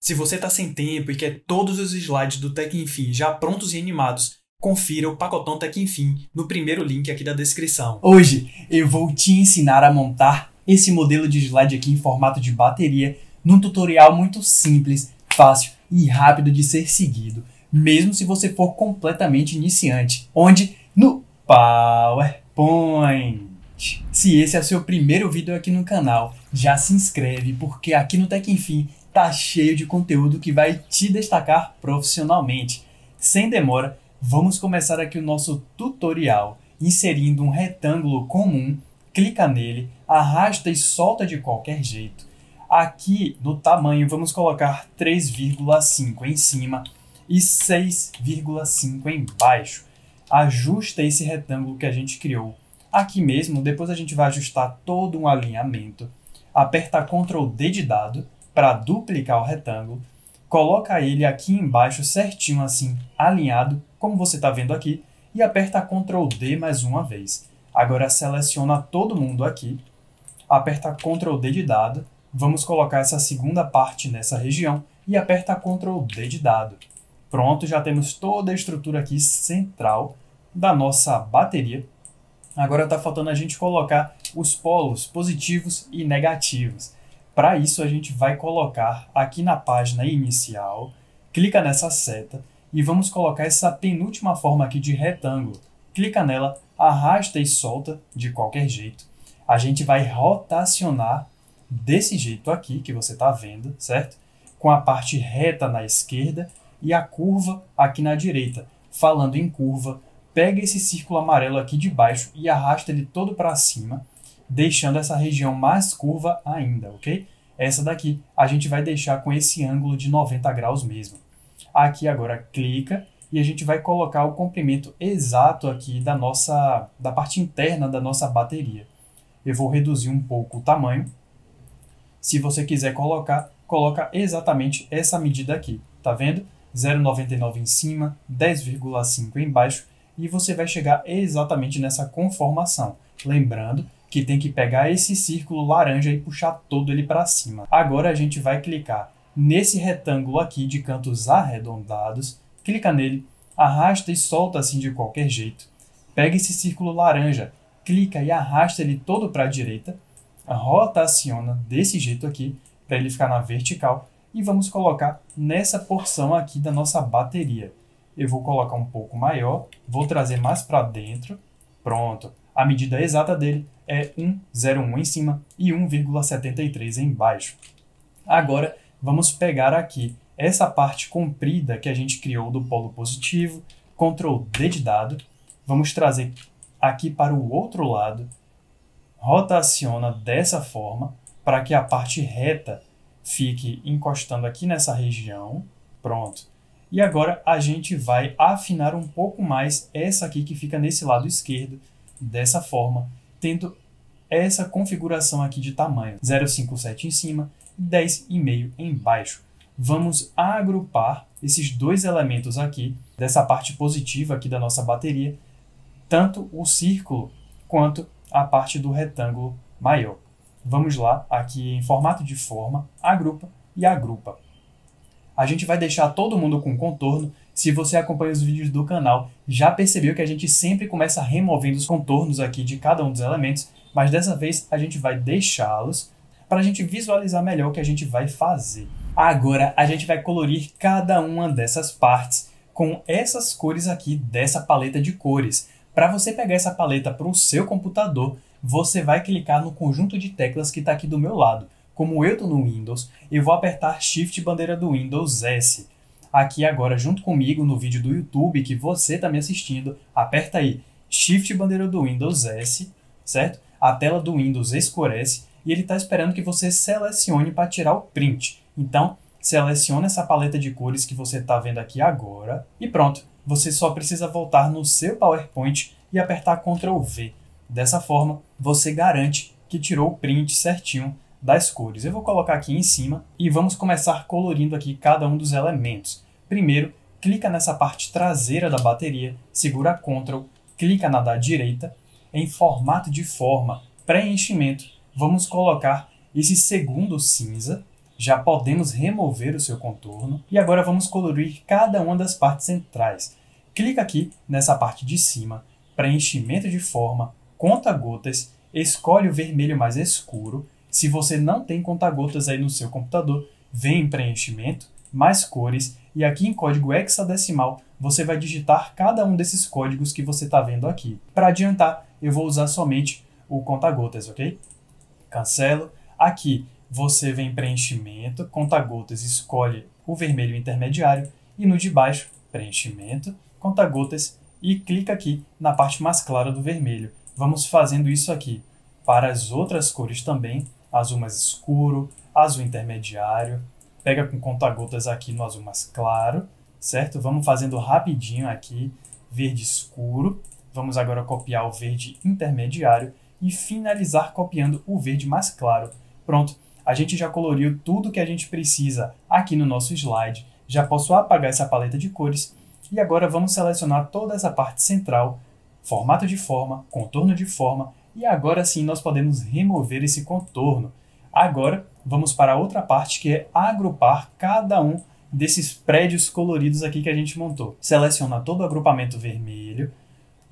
Se você está sem tempo e quer todos os slides do Tech Enfim já prontos e animados, confira o pacotão Tech Enfim no primeiro link aqui da descrição. Hoje eu vou te ensinar a montar esse modelo de slide aqui em formato de bateria num tutorial muito simples, fácil e rápido de ser seguido, mesmo se você for completamente iniciante, onde no PowerPoint. Se esse é o seu primeiro vídeo aqui no canal, já se inscreve porque aqui no Tech Enfim tá cheio de conteúdo que vai te destacar profissionalmente. Sem demora, vamos começar aqui o nosso tutorial, inserindo um retângulo comum, clica nele, arrasta e solta de qualquer jeito. Aqui no tamanho vamos colocar 3,5 em cima e 6,5 embaixo. Ajusta esse retângulo que a gente criou. Aqui mesmo, depois a gente vai ajustar todo um alinhamento. Aperta Ctrl D de dado para duplicar o retângulo, coloca ele aqui embaixo certinho assim, alinhado, como você está vendo aqui, e aperta Ctrl D mais uma vez. Agora seleciona todo mundo aqui, aperta Ctrl D de dado, vamos colocar essa segunda parte nessa região e aperta Ctrl D de dado. Pronto, já temos toda a estrutura aqui central da nossa bateria. Agora está faltando a gente colocar os polos positivos e negativos. Para isso, a gente vai colocar aqui na página inicial, clica nessa seta e vamos colocar essa penúltima forma aqui de retângulo. Clica nela, arrasta e solta de qualquer jeito. A gente vai rotacionar desse jeito aqui que você está vendo, certo? Com a parte reta na esquerda e a curva aqui na direita. Falando em curva, pega esse círculo amarelo aqui de baixo e arrasta ele todo para cima deixando essa região mais curva ainda, ok? Essa daqui a gente vai deixar com esse ângulo de 90 graus mesmo. Aqui agora clica e a gente vai colocar o comprimento exato aqui da nossa da parte interna da nossa bateria. Eu vou reduzir um pouco o tamanho. Se você quiser colocar, coloca exatamente essa medida aqui, tá vendo? 0,99 em cima, 10,5 embaixo e você vai chegar exatamente nessa conformação. Lembrando que tem que pegar esse círculo laranja e puxar todo ele para cima. Agora a gente vai clicar nesse retângulo aqui de cantos arredondados, clica nele, arrasta e solta assim de qualquer jeito. Pega esse círculo laranja, clica e arrasta ele todo para a direita, rotaciona desse jeito aqui para ele ficar na vertical e vamos colocar nessa porção aqui da nossa bateria. Eu vou colocar um pouco maior, vou trazer mais para dentro, pronto. A medida exata dele é 1,01 em cima e 1,73 embaixo. Agora, vamos pegar aqui essa parte comprida que a gente criou do polo positivo, Ctrl D de dado, vamos trazer aqui para o outro lado, rotaciona dessa forma, para que a parte reta fique encostando aqui nessa região, pronto. E agora a gente vai afinar um pouco mais essa aqui que fica nesse lado esquerdo, dessa forma, tendo essa configuração aqui de tamanho, 0,57 em cima e 10,5 embaixo. Vamos agrupar esses dois elementos aqui, dessa parte positiva aqui da nossa bateria, tanto o círculo quanto a parte do retângulo maior. Vamos lá, aqui em formato de forma, agrupa e agrupa. A gente vai deixar todo mundo com contorno se você acompanha os vídeos do canal, já percebeu que a gente sempre começa removendo os contornos aqui de cada um dos elementos, mas dessa vez a gente vai deixá-los para a gente visualizar melhor o que a gente vai fazer. Agora a gente vai colorir cada uma dessas partes com essas cores aqui dessa paleta de cores. Para você pegar essa paleta para o seu computador, você vai clicar no conjunto de teclas que está aqui do meu lado. Como eu estou no Windows, eu vou apertar Shift bandeira do Windows S aqui agora junto comigo no vídeo do YouTube que você está me assistindo, aperta aí Shift bandeira do Windows S, certo? A tela do Windows escurece e ele está esperando que você selecione para tirar o print. Então, selecione essa paleta de cores que você está vendo aqui agora e pronto. Você só precisa voltar no seu PowerPoint e apertar Ctrl V. Dessa forma, você garante que tirou o print certinho das cores. Eu vou colocar aqui em cima e vamos começar colorindo aqui cada um dos elementos. Primeiro, clica nessa parte traseira da bateria, segura Ctrl, clica na da direita, em formato de forma, preenchimento, vamos colocar esse segundo cinza, já podemos remover o seu contorno e agora vamos colorir cada uma das partes centrais. Clica aqui nessa parte de cima, preenchimento de forma, conta-gotas, escolhe o vermelho mais escuro. Se você não tem conta-gotas aí no seu computador, vem em preenchimento, mais cores e aqui em código hexadecimal você vai digitar cada um desses códigos que você está vendo aqui. Para adiantar, eu vou usar somente o conta-gotas, ok? Cancelo. Aqui você vem em preenchimento, conta-gotas, escolhe o vermelho intermediário e no de baixo, preenchimento, conta-gotas e clica aqui na parte mais clara do vermelho. Vamos fazendo isso aqui para as outras cores também, azul mais escuro, azul intermediário, pega com conta-gotas aqui no azul mais claro, certo? Vamos fazendo rapidinho aqui, verde escuro, vamos agora copiar o verde intermediário e finalizar copiando o verde mais claro. Pronto, a gente já coloriu tudo que a gente precisa aqui no nosso slide, já posso apagar essa paleta de cores e agora vamos selecionar toda essa parte central, formato de forma, contorno de forma, e agora sim nós podemos remover esse contorno. Agora vamos para outra parte que é agrupar cada um desses prédios coloridos aqui que a gente montou. Seleciona todo o agrupamento vermelho,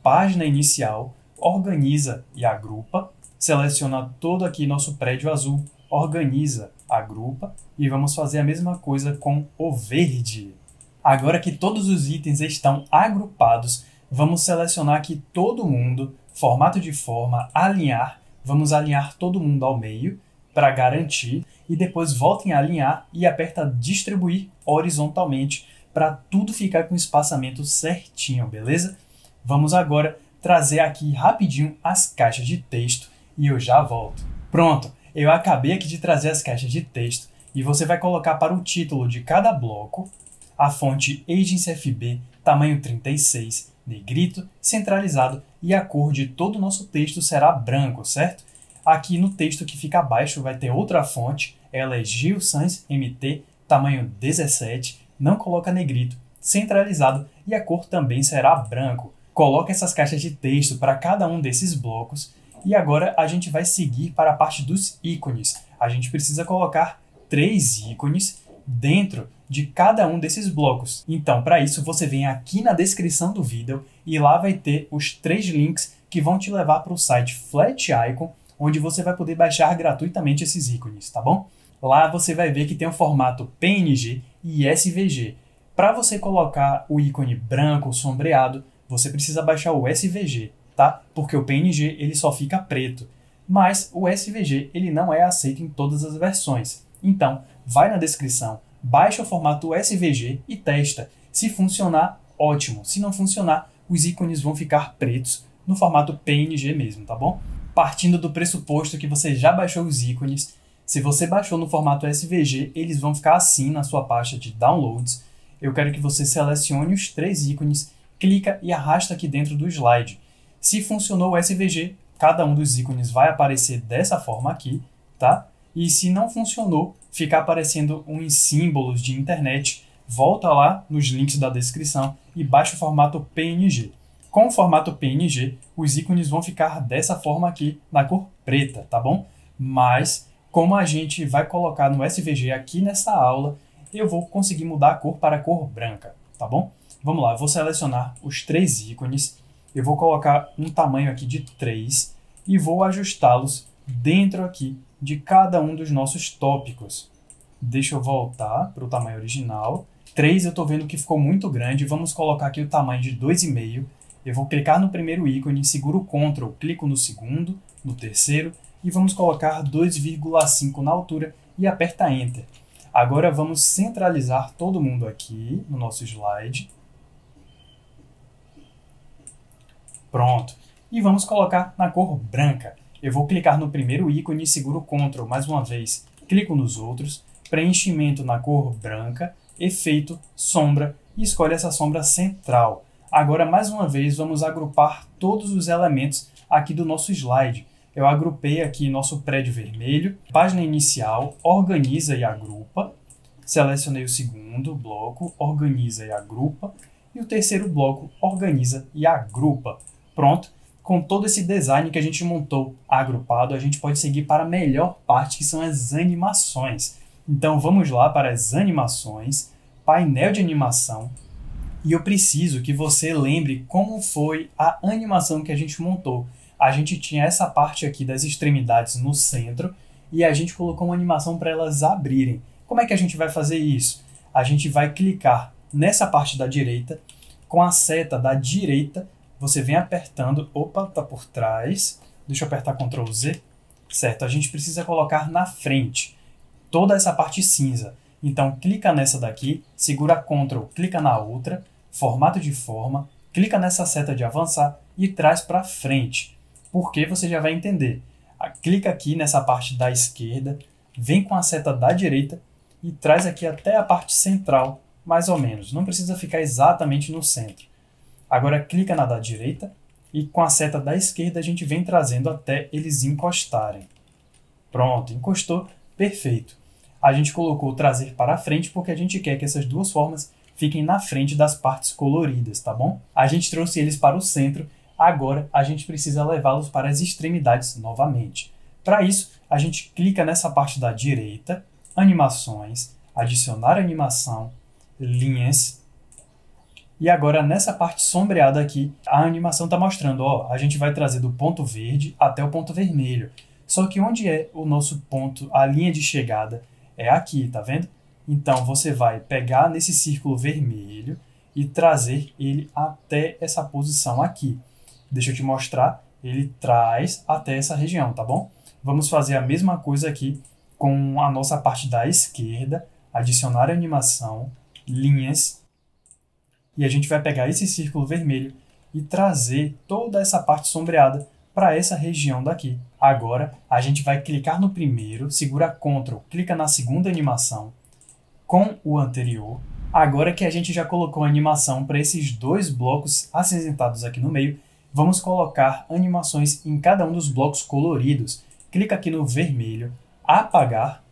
página inicial, organiza e agrupa, seleciona todo aqui nosso prédio azul, organiza, agrupa e vamos fazer a mesma coisa com o verde. Agora que todos os itens estão agrupados, vamos selecionar aqui todo mundo, formato de forma, alinhar, vamos alinhar todo mundo ao meio para garantir e depois voltem a alinhar e aperta distribuir horizontalmente para tudo ficar com o espaçamento certinho, beleza? Vamos agora trazer aqui rapidinho as caixas de texto e eu já volto. Pronto, eu acabei aqui de trazer as caixas de texto e você vai colocar para o título de cada bloco a fonte Agency FB, tamanho 36, negrito, centralizado e a cor de todo o nosso texto será branco, certo? Aqui no texto que fica abaixo vai ter outra fonte, ela é Gil Sans MT, tamanho 17, não coloca negrito, centralizado e a cor também será branco. Coloque essas caixas de texto para cada um desses blocos e agora a gente vai seguir para a parte dos ícones. A gente precisa colocar três ícones dentro de cada um desses blocos. Então, para isso, você vem aqui na descrição do vídeo e lá vai ter os três links que vão te levar para o site Flat Icon, onde você vai poder baixar gratuitamente esses ícones, tá bom? Lá você vai ver que tem o formato PNG e SVG. Para você colocar o ícone branco sombreado, você precisa baixar o SVG, tá? Porque o PNG ele só fica preto. Mas o SVG ele não é aceito em todas as versões. Então, vai na descrição, baixa o formato SVG e testa. Se funcionar, ótimo. Se não funcionar, os ícones vão ficar pretos no formato PNG mesmo, tá bom? Partindo do pressuposto que você já baixou os ícones, se você baixou no formato SVG, eles vão ficar assim na sua pasta de downloads. Eu quero que você selecione os três ícones, clica e arrasta aqui dentro do slide. Se funcionou o SVG, cada um dos ícones vai aparecer dessa forma aqui, tá? E se não funcionou, ficar aparecendo uns símbolos de internet, volta lá nos links da descrição e baixa o formato PNG. Com o formato PNG, os ícones vão ficar dessa forma aqui, na cor preta, tá bom? Mas, como a gente vai colocar no SVG aqui nessa aula, eu vou conseguir mudar a cor para a cor branca, tá bom? Vamos lá, eu vou selecionar os três ícones, eu vou colocar um tamanho aqui de 3 e vou ajustá-los dentro aqui de cada um dos nossos tópicos. Deixa eu voltar para o tamanho original. 3 eu estou vendo que ficou muito grande. Vamos colocar aqui o tamanho de 2,5. Eu vou clicar no primeiro ícone, seguro o Ctrl, clico no segundo, no terceiro e vamos colocar 2,5 na altura e aperta Enter. Agora vamos centralizar todo mundo aqui no nosso slide. Pronto. E vamos colocar na cor branca. Eu vou clicar no primeiro ícone e seguro Ctrl mais uma vez. Clico nos outros, preenchimento na cor branca, efeito, sombra e escolhe essa sombra central. Agora, mais uma vez, vamos agrupar todos os elementos aqui do nosso slide. Eu agrupei aqui nosso prédio vermelho, página inicial, organiza e agrupa. Selecionei o segundo bloco, organiza e agrupa. E o terceiro bloco, organiza e agrupa. Pronto, com todo esse design que a gente montou agrupado, a gente pode seguir para a melhor parte, que são as animações. Então vamos lá para as animações, painel de animação, e eu preciso que você lembre como foi a animação que a gente montou. A gente tinha essa parte aqui das extremidades no centro e a gente colocou uma animação para elas abrirem. Como é que a gente vai fazer isso? A gente vai clicar nessa parte da direita, com a seta da direita, você vem apertando, opa, tá por trás. Deixa eu apertar Ctrl Z. Certo, a gente precisa colocar na frente toda essa parte cinza. Então clica nessa daqui, segura Ctrl, clica na outra, formato de forma, clica nessa seta de avançar e traz para frente. Porque você já vai entender. Clica aqui nessa parte da esquerda, vem com a seta da direita e traz aqui até a parte central, mais ou menos. Não precisa ficar exatamente no centro. Agora clica na da direita e com a seta da esquerda a gente vem trazendo até eles encostarem. Pronto, encostou, perfeito. A gente colocou trazer para frente porque a gente quer que essas duas formas fiquem na frente das partes coloridas, tá bom? A gente trouxe eles para o centro, agora a gente precisa levá-los para as extremidades novamente. Para isso, a gente clica nessa parte da direita, animações, adicionar animação, linhas, e agora nessa parte sombreada aqui, a animação está mostrando, ó, a gente vai trazer do ponto verde até o ponto vermelho. Só que onde é o nosso ponto, a linha de chegada, é aqui, tá vendo? Então você vai pegar nesse círculo vermelho e trazer ele até essa posição aqui. Deixa eu te mostrar, ele traz até essa região, tá bom? Vamos fazer a mesma coisa aqui com a nossa parte da esquerda, adicionar animação, linhas e a gente vai pegar esse círculo vermelho e trazer toda essa parte sombreada para essa região daqui. Agora, a gente vai clicar no primeiro, segura Ctrl, clica na segunda animação com o anterior. Agora que a gente já colocou a animação para esses dois blocos acinzentados aqui no meio, vamos colocar animações em cada um dos blocos coloridos. Clica aqui no vermelho, apagar,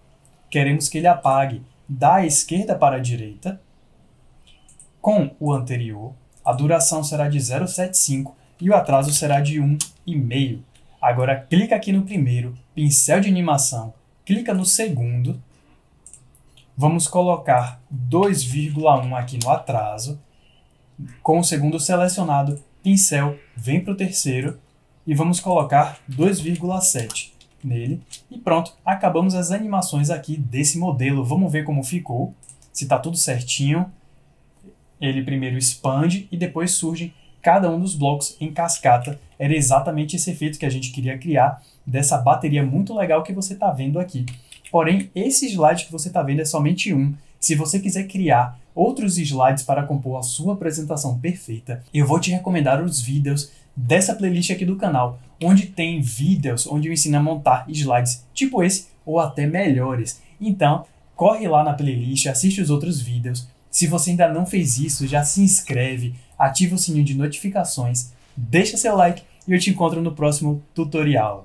queremos que ele apague da esquerda para a direita, com o anterior, a duração será de 0,75 e o atraso será de 1,5. Agora clica aqui no primeiro, pincel de animação, clica no segundo, vamos colocar 2,1 aqui no atraso, com o segundo selecionado, pincel, vem para o terceiro e vamos colocar 2,7 nele. E pronto, acabamos as animações aqui desse modelo. Vamos ver como ficou, se está tudo certinho ele primeiro expande e depois surge cada um dos blocos em cascata. Era exatamente esse efeito que a gente queria criar dessa bateria muito legal que você está vendo aqui. Porém, esse slide que você está vendo é somente um. Se você quiser criar outros slides para compor a sua apresentação perfeita, eu vou te recomendar os vídeos dessa playlist aqui do canal, onde tem vídeos onde eu ensino a montar slides tipo esse ou até melhores. Então, corre lá na playlist, assiste os outros vídeos, se você ainda não fez isso, já se inscreve, ativa o sininho de notificações, deixa seu like e eu te encontro no próximo tutorial.